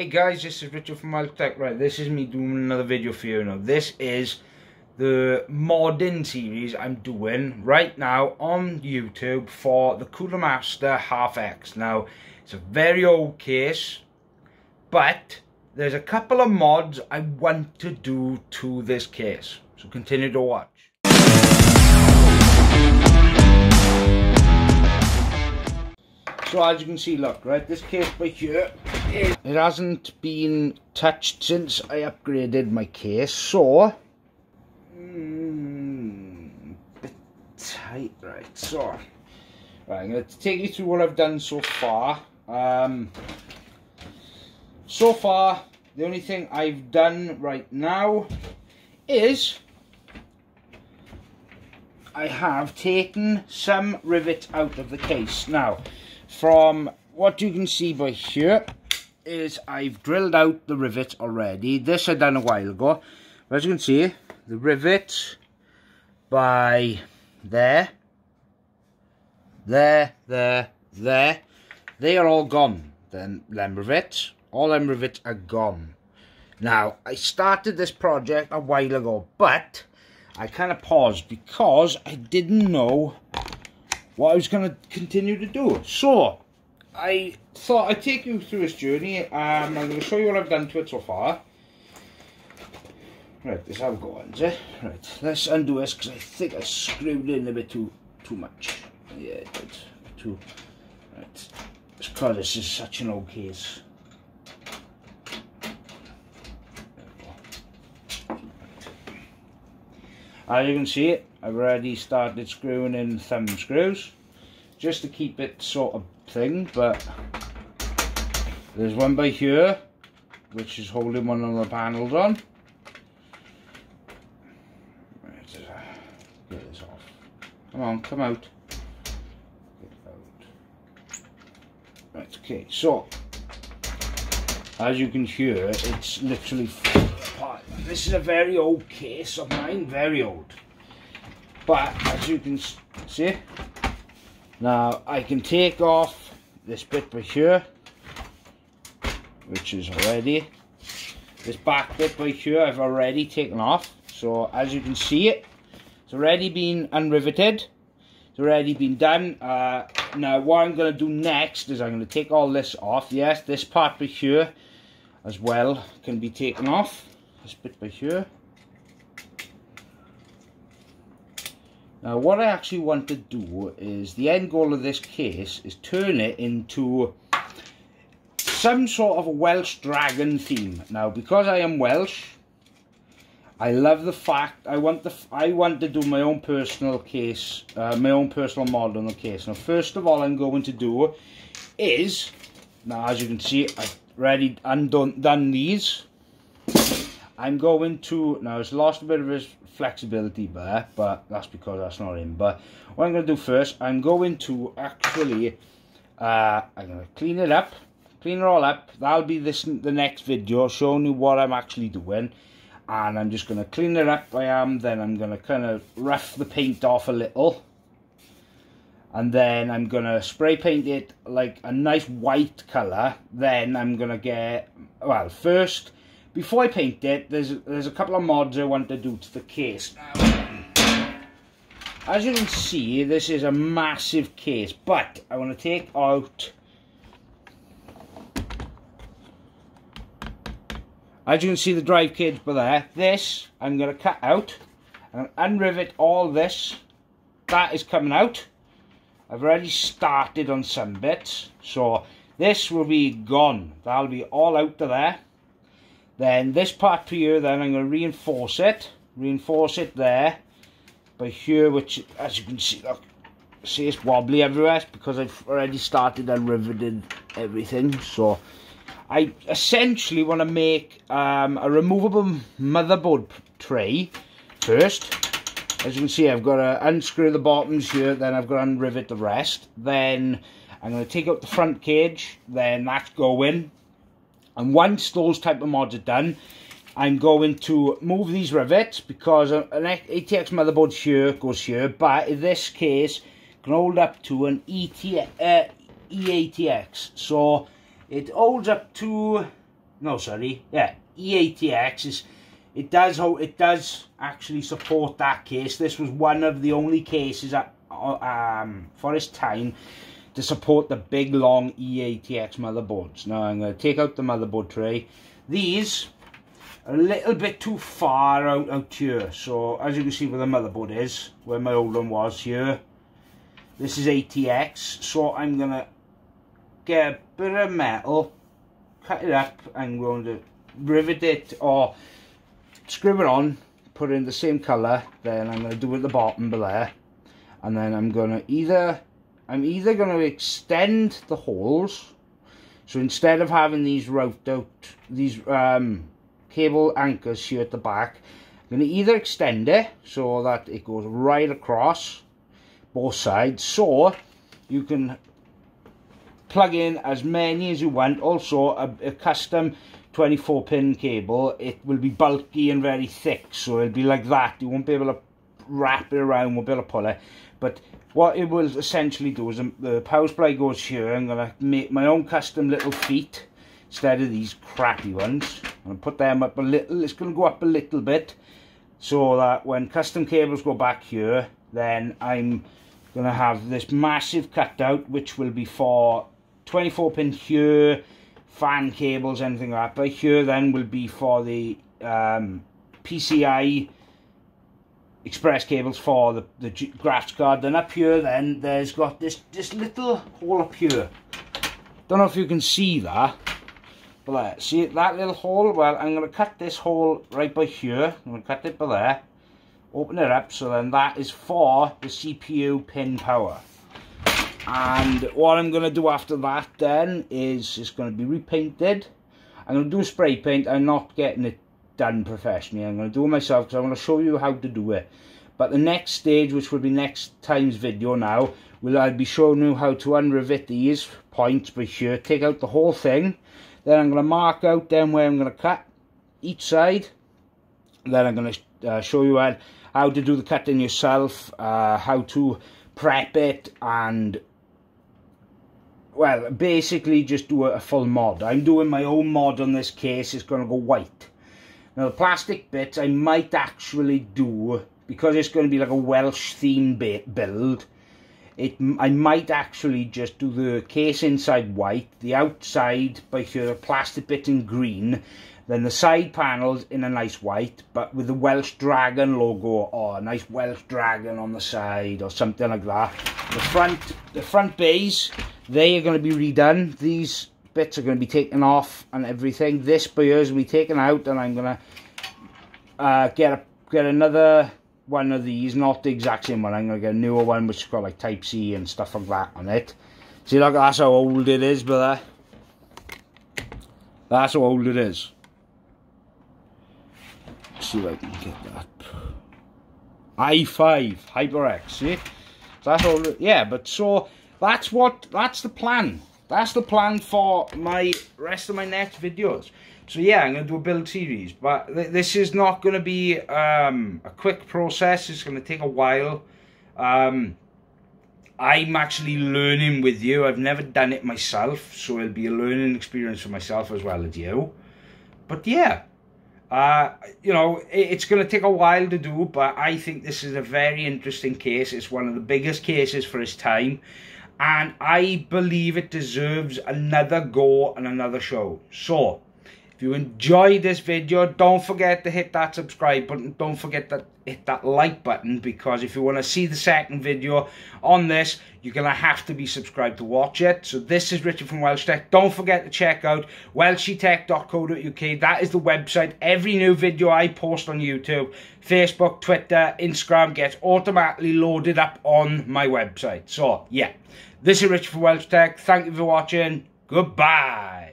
Hey guys, this is Richard from Tech. Right, this is me doing another video for you now. This is the modding series I'm doing right now on YouTube for the Cooler Master HAF X. Now, it's a very old case, but there's a couple of mods I want to do to this case. So continue to watch. So as you can see, look, right, this case by here, it, hasn't been touched since I upgraded my case, so, mm, bit tight, right, so, right, I'm going to take you through what I've done so far. Um, so far, the only thing I've done right now is I have taken some rivets out of the case. Now, from what you can see by here is I've drilled out the rivets already. This I done a while ago. But as you can see, the rivets by there, there, there, there, they are all gone. Then them rivets, all them rivets are gone. Now, I started this project a while ago, but I kind of paused because I didn't know what I was going to continue to do. So, I thought I'd take you through this journey. Um, I'm going to show you what I've done to it so far. Right, this how it goes, eh? Right, let's undo this because I think I screwed in a bit too too much. Yeah, it did. Too. Right. It's because this is such an old case. As you can see, I've already started screwing in thumb screws just to keep it sort of thing, but there's one by here which is holding one of the panels on. Get this off. Come on, come out. out. Right, okay, so as you can hear, it's literally this is a very old case of mine, very old. But as you can see, now I can take off this bit by here, which is already, this back bit by here I've already taken off. So as you can see it, it's already been unriveted. It's already been done. Uh, now what I'm going to do next is I'm going to take all this off. Yes, this part by here as well can be taken off this bit by here. Now what I actually want to do is the end goal of this case is turn it into some sort of a Welsh dragon theme. Now because I am Welsh, I love the fact I want the I want to do my own personal case, uh, my own personal model on the case. Now first of all I'm going to do is now as you can see I've already undone done these I'm going to, now it's lost a bit of his flexibility there, but that's because that's not in. But what I'm going to do first, I'm going to actually, uh, I'm going to clean it up, clean it all up. That'll be this the next video showing you what I'm actually doing. And I'm just going to clean it up I am, then I'm going to kind of rough the paint off a little. And then I'm going to spray paint it like a nice white colour. Then I'm going to get, well, first before I paint it, there's there's a couple of mods I want to do to the case. As you can see, this is a massive case, but I want to take out... As you can see the drive cage by there, this I'm going to cut out. and unrivet all this. That is coming out. I've already started on some bits, so this will be gone. That'll be all out of there. Then this part here, then I'm going to reinforce it. Reinforce it there. By here, which, as you can see, look, see it's wobbly everywhere because I've already started and riveted everything. So, I essentially want to make um, a removable motherboard tray first. As you can see, I've got to unscrew the bottoms here, then I've got to unrivet the rest. Then I'm going to take out the front cage, then that's going. And once those type of mods are done, I'm going to move these rivets because an ATX motherboard here goes here, but in this case, can hold up to an ET, uh, EATX. So it holds up to no sorry, yeah, EATX is, it does, hold, it does actually support that case. This was one of the only cases at, uh, um, for its time to support the big long EATX motherboards. Now I'm going to take out the motherboard tray. These are a little bit too far out, out here. So as you can see where the motherboard is, where my old one was here. This is ATX. So I'm going to get a bit of metal, cut it up, and going to rivet it or screw it on, put it in the same colour. Then I'm going to do it at the bottom below. And then I'm going to either I'm either going to extend the holes. So instead of having these routed out, these um, cable anchors here at the back, I'm going to either extend it so that it goes right across both sides. So you can plug in as many as you want. Also a, a custom 24 pin cable. It will be bulky and very thick. So it'll be like that. You won't be able to wrap it around, won't be able to pull it. But what it will essentially do is um, the power supply goes here. I'm to make my own custom little feet instead of these crappy ones. I'm to put them up a little. It's to go up a little bit so that when custom cables go back here, then I'm to have this massive cutout which will be for 24 pin here, fan cables, anything like that. But here then will be for the um, PCI express cables for the, the graphics card. Then up here then there's got this, this little hole up here. Don't know if you can see that. But there, see that little hole? Well, I'm going to cut this hole right by here. I'm going to cut it by there. Open it up so then that is for the CPU pin power. And what I'm going to do after that then is it's going to be repainted. I'm going to do spray paint. I'm not getting it done professionally. I'm going to do it myself because I want to show you how to do it. But the next stage, which will be next time's video now, will I'll be showing you how to unrivet these points by here, take out the whole thing. Then I'm going to mark out then where I'm going to cut each side. Then I'm going to uh, show you how, how to do the cutting yourself, uh, how to prep it, and well, basically just do a, full mod. I'm doing my own mod on this case. It's going to go white. Now the plastic bits I might actually do, because it's going to be like a Welsh theme build, it I might actually just do the case inside white, the outside by here plastic bit in green, then the side panels in a nice white, but with the Welsh Dragon logo or a nice Welsh Dragon on the side or something like that. The front, the front bays, they are going to be redone. These bits are going to be taken off and everything. This here is going to be taken out and I'm going to uh, get a, get another one of these, not the exact same one. I'm going to get a newer one which has got like Type C and stuff like that on it. See, look, that's how old it is, brother. That's how old it is. Let's see if I can get that. i5 HyperX, see? That's all, yeah, but so that's what, that's the plan. That's the plan for my rest of my next videos. So yeah, I'm going to do a build series, but th this is not going to be um, a quick process. It's going to take a while. Um, I'm actually learning with you. I've never done it myself, so it'll be a learning experience for myself as well as you. But yeah, uh, you know, it, it's going to take a while to do, but I think this is a very interesting case. It's one of the biggest cases for its time and I believe it deserves another go and another show. So, if you enjoyed this video, don't forget to hit that subscribe button. Don't forget to hit that like button because if you want to see the second video on this, you're going to have to be subscribed to watch it. So this is Richard from Welsh Tech. Don't forget to check out welshytech.co.uk. That is the website. Every new video I post on YouTube, Facebook, Twitter, Instagram gets automatically loaded up on my website. So, yeah. This is Richard from Welsh Tech. Thank you for watching. Goodbye.